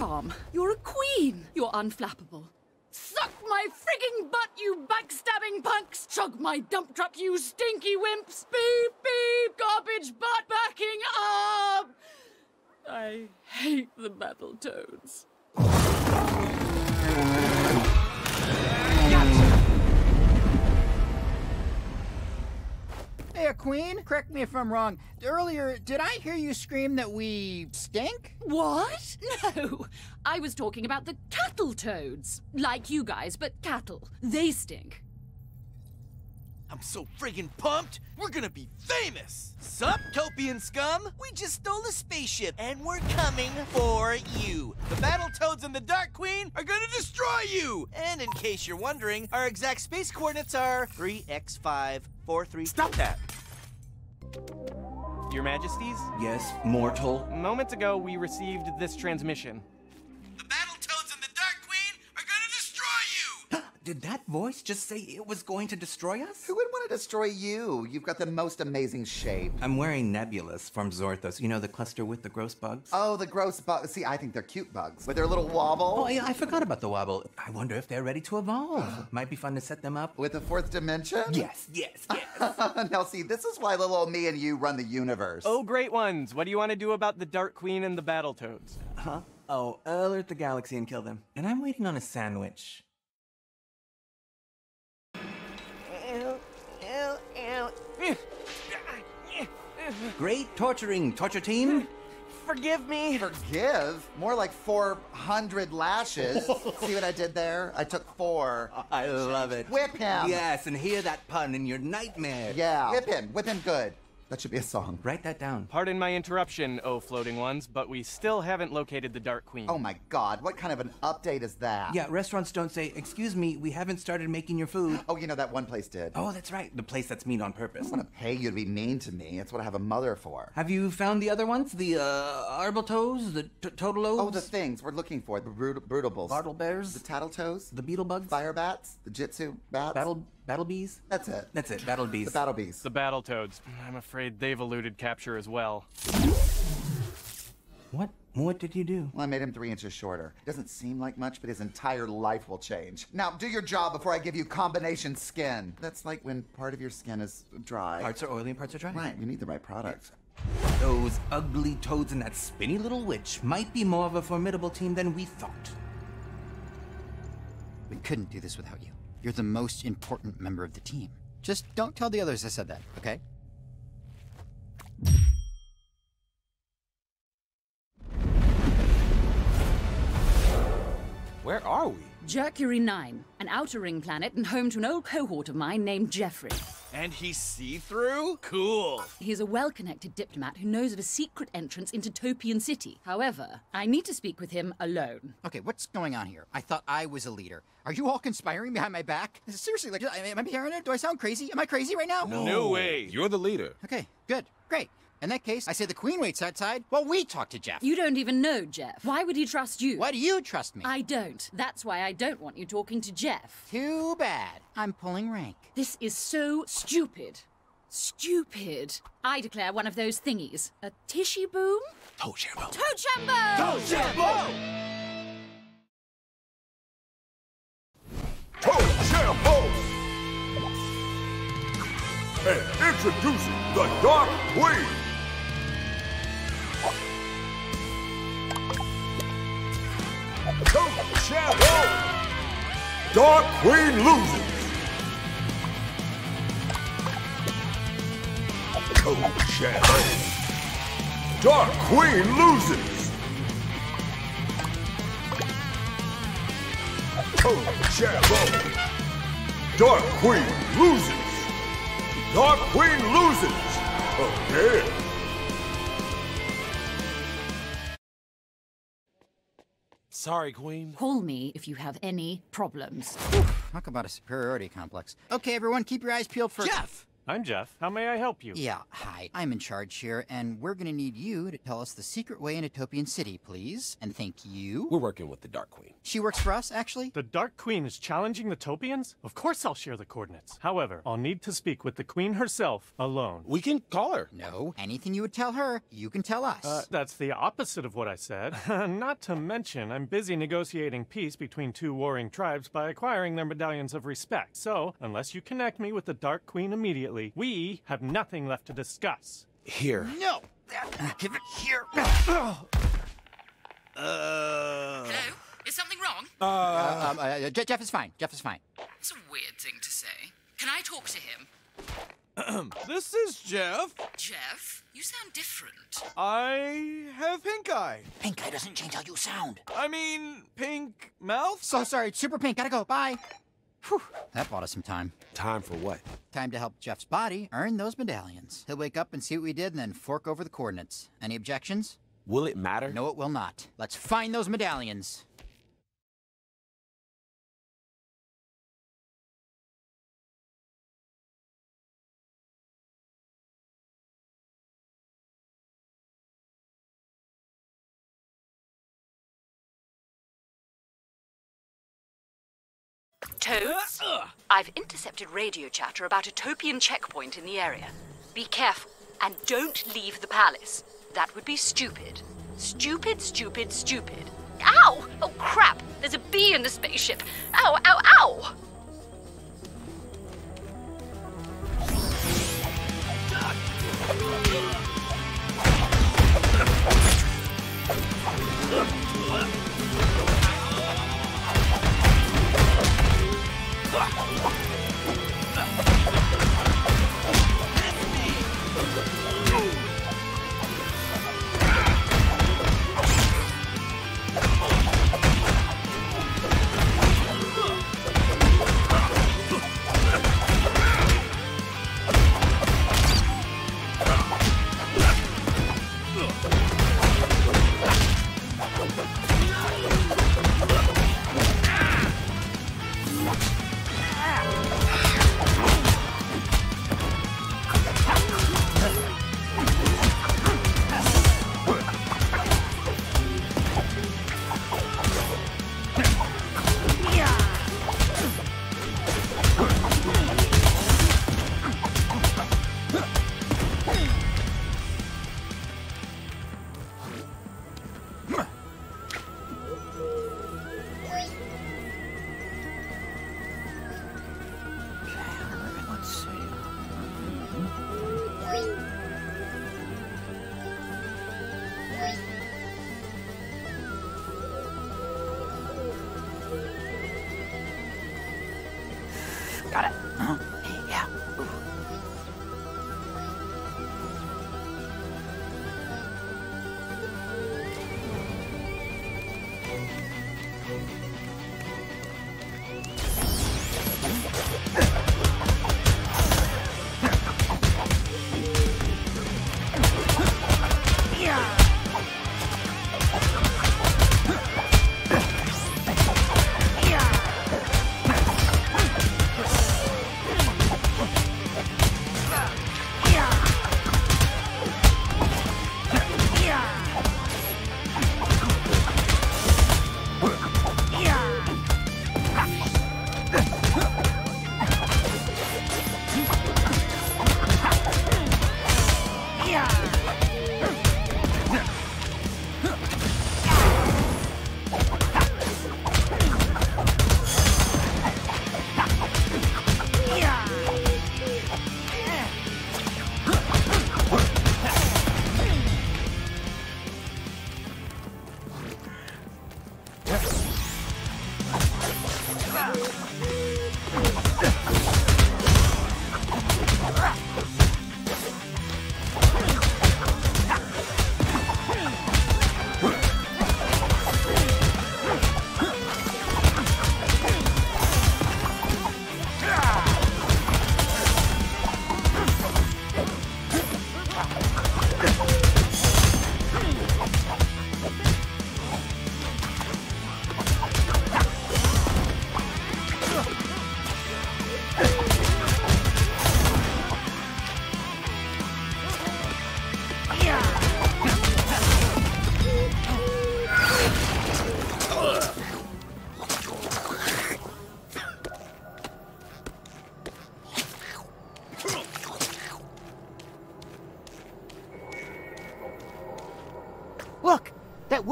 calm. You're a queen. You're unflappable. Suck my frigging butt, you backstabbing punks! Chug my dump truck, you stinky wimps! Beep, beep, garbage butt backing up! I hate the Battletoads. Hey, Queen, correct me if I'm wrong. Earlier, did I hear you scream that we stink? What? No. I was talking about the cattle toads. Like you guys, but cattle. They stink. I'm so friggin' pumped! We're gonna be famous! Sup, Topian scum? We just stole a spaceship, and we're coming for you! The Battle Toads and the Dark Queen are gonna destroy you! And in case you're wondering, our exact space coordinates are 3x543. Stop that! Your Majesties, Yes, mortal. moments ago we received this transmission. Did that voice just say it was going to destroy us? Who would want to destroy you? You've got the most amazing shape. I'm wearing Nebulous from Zorthos. You know the cluster with the gross bugs? Oh, the gross bugs. See, I think they're cute bugs with their little wobble. Oh, yeah, I forgot about the wobble. I wonder if they're ready to evolve. Might be fun to set them up. With the fourth dimension? Yes, yes, yes. now, see, this is why little old me and you run the universe. Oh, great ones! What do you want to do about the Dark Queen and the Battletoads? huh? Oh, alert the galaxy and kill them. And I'm waiting on a sandwich. Great torturing, torture team. Forgive me! Forgive? More like 400 lashes. See what I did there? I took four. I love it. Whip him. Yes, and hear that pun in your nightmare. Yeah. Whip him. Whip him good. That should be a song. Write that down. Pardon my interruption, oh floating ones, but we still haven't located the Dark Queen. Oh my god, what kind of an update is that? Yeah, restaurants don't say, excuse me, we haven't started making your food. Oh, you know, that one place did. Oh, that's right. The place that's mean on purpose. I want to pay you to be mean to me. That's what I have a mother for. Have you found the other ones? The uh, Arbaltos? The t- Totalobes? Oh, the things we're looking for. The brut- brutables. Bartle bears? The tattletoes. The beetle bugs? Fire bats. The jitsu bats. Battle battle bees? That's it. That's it. Battle bees. The battle bees. The Battletoads. I'm afraid they've eluded capture as well. What? What did you do? Well, I made him three inches shorter. It Doesn't seem like much, but his entire life will change. Now, do your job before I give you combination skin. That's like when part of your skin is dry. Parts are oily and parts are dry. Right, you need the right product. Those ugly toads and that spinny little witch might be more of a formidable team than we thought. We couldn't do this without you. You're the most important member of the team. Just don't tell the others I said that, okay? Where are we? Jercury 9, an outer ring planet and home to an old cohort of mine named Jeffrey. And he's see-through? Cool. He's a well connected diplomat who knows of a secret entrance into Topian City. However, I need to speak with him alone. Okay, what's going on here? I thought I was a leader. Are you all conspiring behind my back? Seriously, like, am I paranoid? Do I sound crazy? Am I crazy right now? No way. You're the leader. Okay, good, great. In that case, I say the queen waits outside while we talk to Jeff. You don't even know Jeff. Why would he trust you? Why do you trust me? I don't. That's why I don't want you talking to Jeff. Too bad. I'm pulling rank. This is so stupid. Stupid. I declare one of those thingies. A tishy boom? Toe Shambo. Toe chambo! Toe Shampoo! And introducing the Dark Queen! Toe Shampoo! Dark Queen loses! Toe Shampoo! Dark Queen loses! Toe Shampoo! Dark Queen loses! Dark Queen loses! Again! Sorry, Queen. Call me if you have any problems. Talk about a superiority complex. Okay, everyone, keep your eyes peeled for. Jeff! I'm Jeff. How may I help you? Yeah, hi. I'm in charge here, and we're gonna need you to tell us the secret way into Topian City, please. And thank you. We're working with the Dark Queen. She works for us, actually? The Dark Queen is challenging the Topians? Of course I'll share the coordinates. However, I'll need to speak with the Queen herself alone. We can call her. No. Anything you would tell her, you can tell us. Uh, that's the opposite of what I said. Not to mention, I'm busy negotiating peace between two warring tribes by acquiring their medallions of respect. So, unless you connect me with the Dark Queen immediately, we have nothing left to discuss. Here. no! Give it here! Uh. Hello? Is something wrong? Um, uh, Je- Jeff is fine. Jeff is fine. It's a weird thing to say. Can I talk to him? This is Jeff. Jeff, you sound different. I have pink eye. Pink eye doesn't change how you sound. I mean, pink mouth? So sorry, super pink. Gotta go. Bye. Whew, that bought us some time. Time for what? Time to help Jeff's body earn those medallions. He'll wake up and see what we did and then fork over the coordinates. Any objections? Will it matter? No, it will not. Let's find those medallions. Toads, I've intercepted radio chatter about a Topian checkpoint in the area. Be careful, and don't leave the palace. That would be stupid. Stupid, stupid, stupid. Ow! Oh, crap! There's a bee in the spaceship! Ow, ow, ow! Ah! Yeah! Got it. Uh-huh.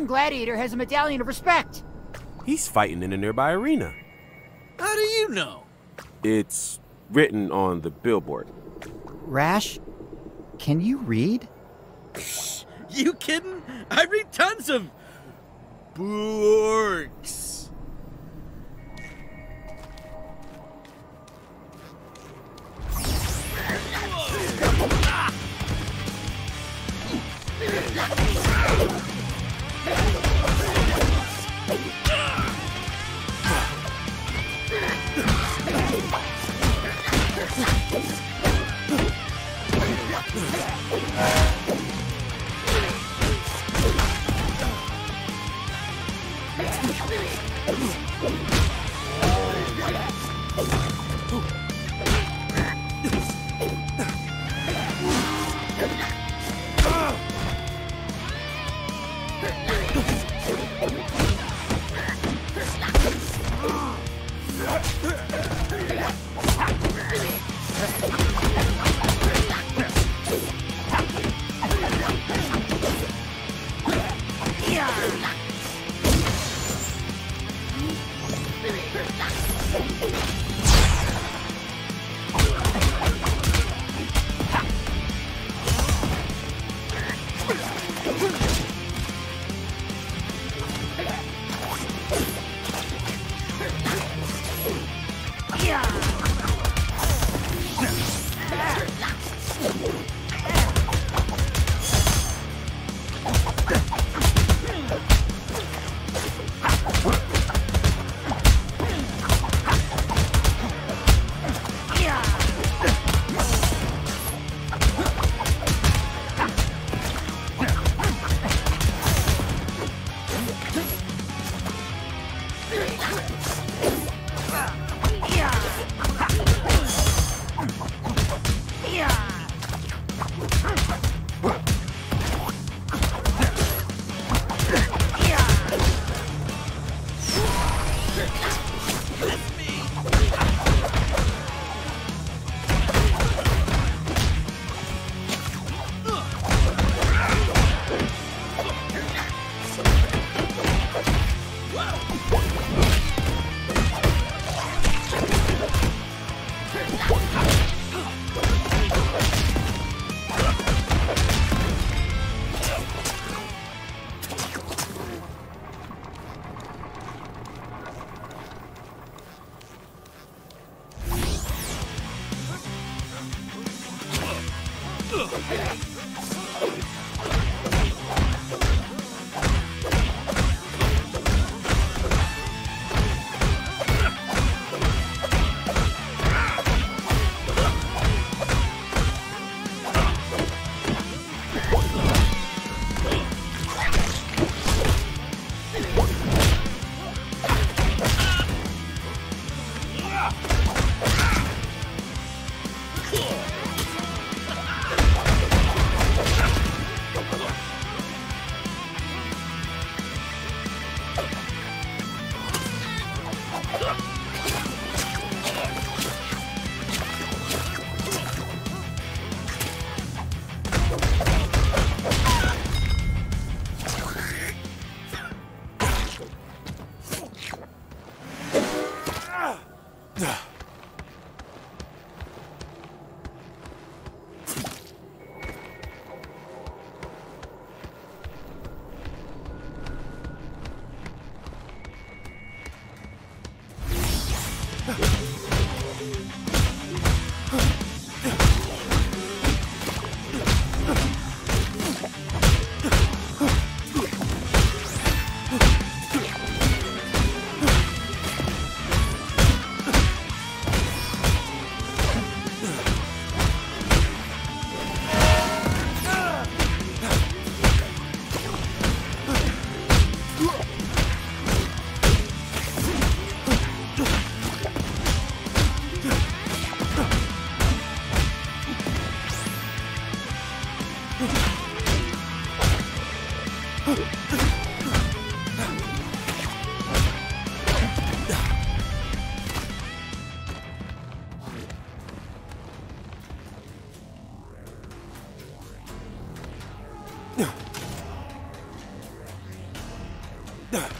That gladiator has a medallion of respect. He's fighting in a nearby arena. How do you know? It's written on the billboard. Rash, can you read? You kidding? I read tons of books. Ugh.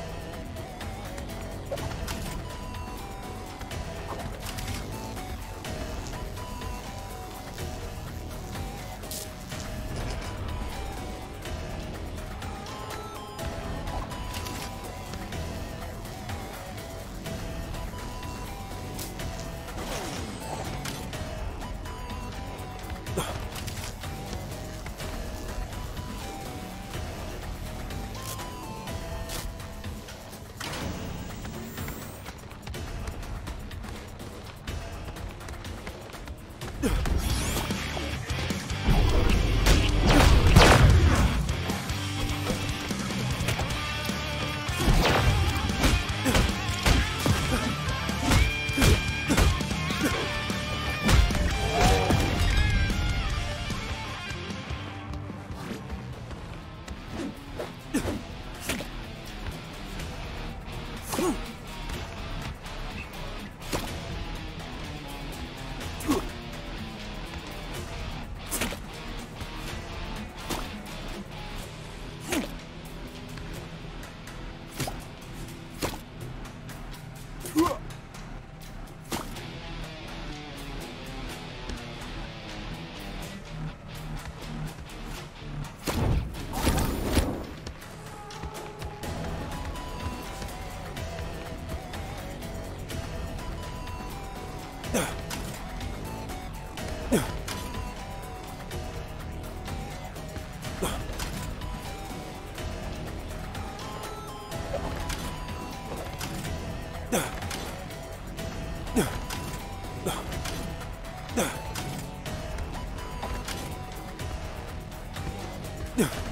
Yeah.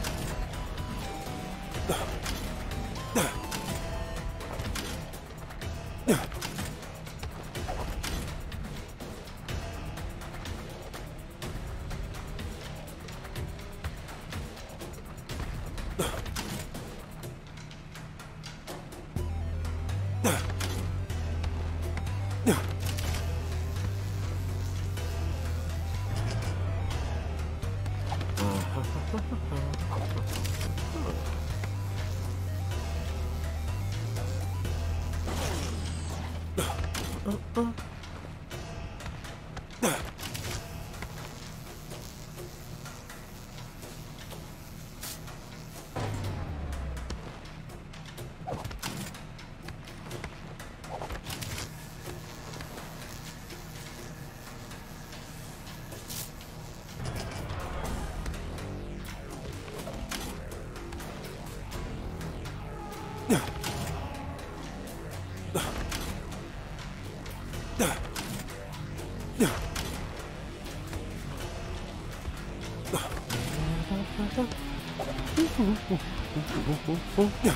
careful. Ugh.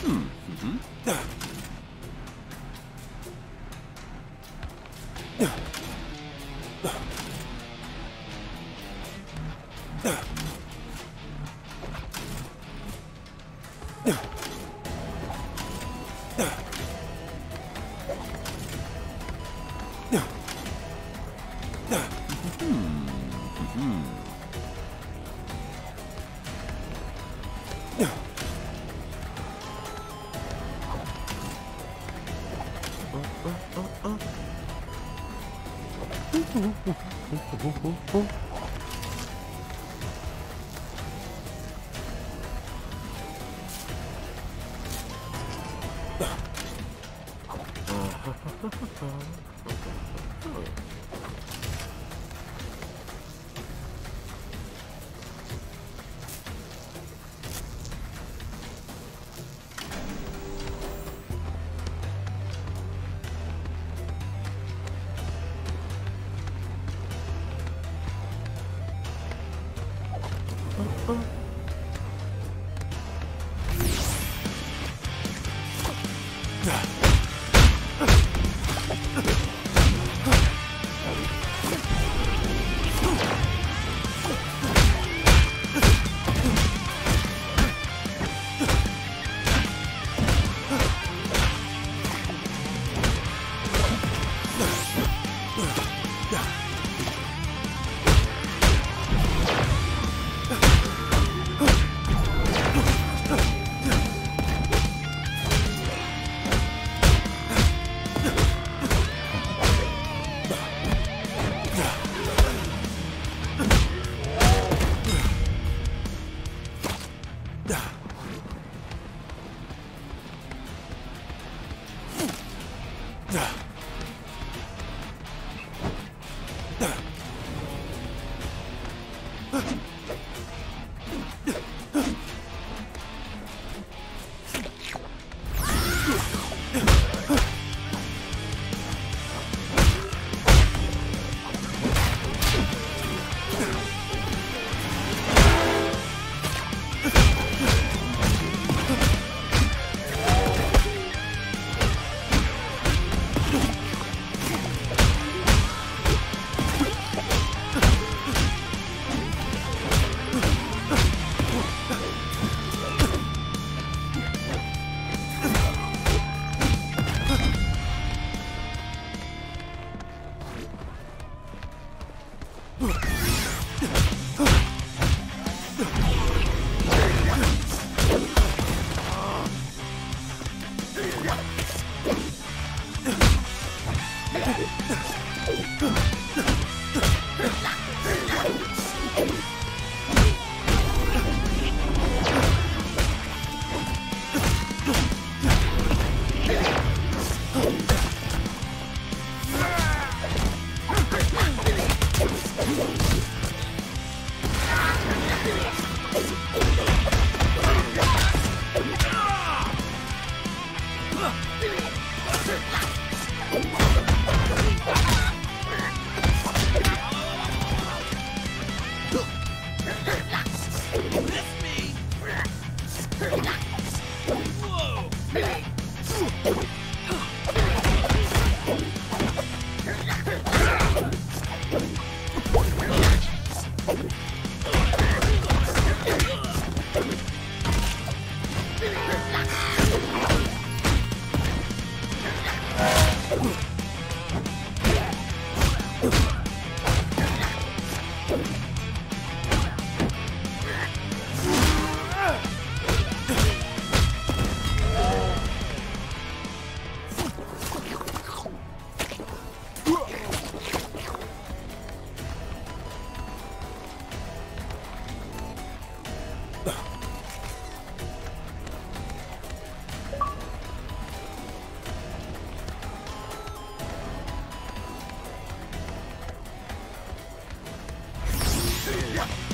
Hmm, hmm, hmm.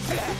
Yeah.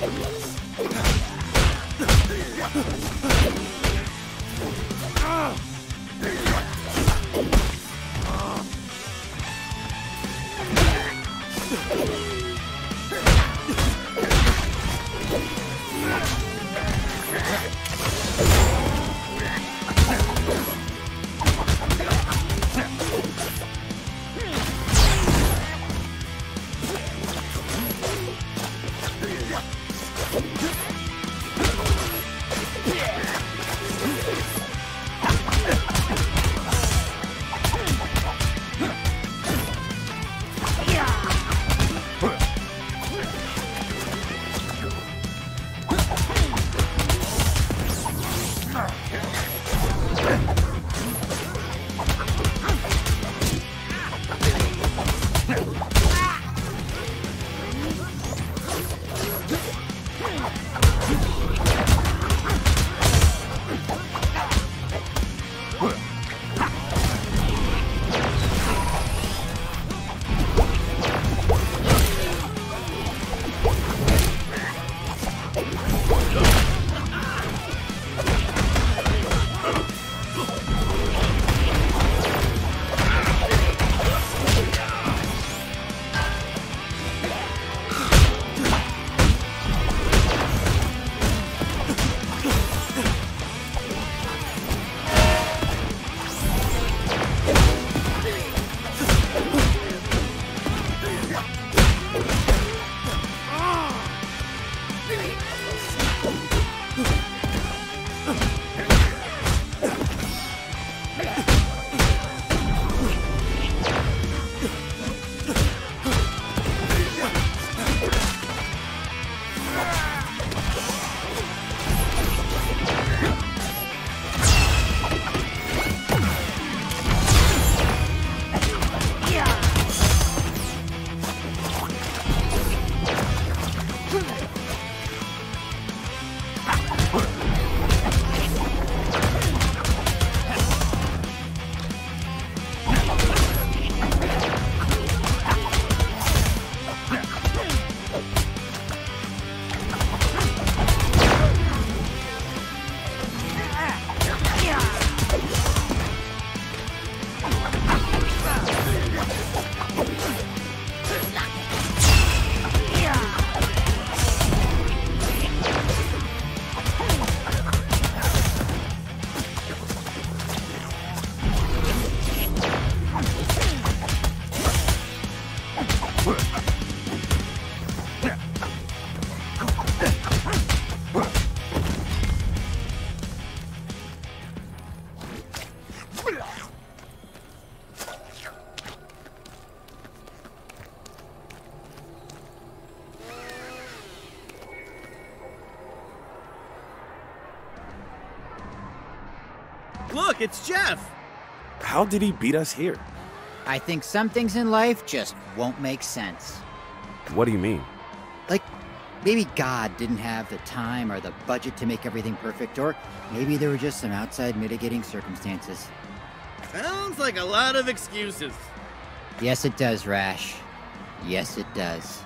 Look, it's Jeff! How did he beat us here? I think some things in life just won't make sense. What do you mean? Like, maybe God didn't have the time or the budget to make everything perfect, or maybe there were just some outside mitigating circumstances. Sounds like a lot of excuses. Yes, it does, Rash. Yes, it does.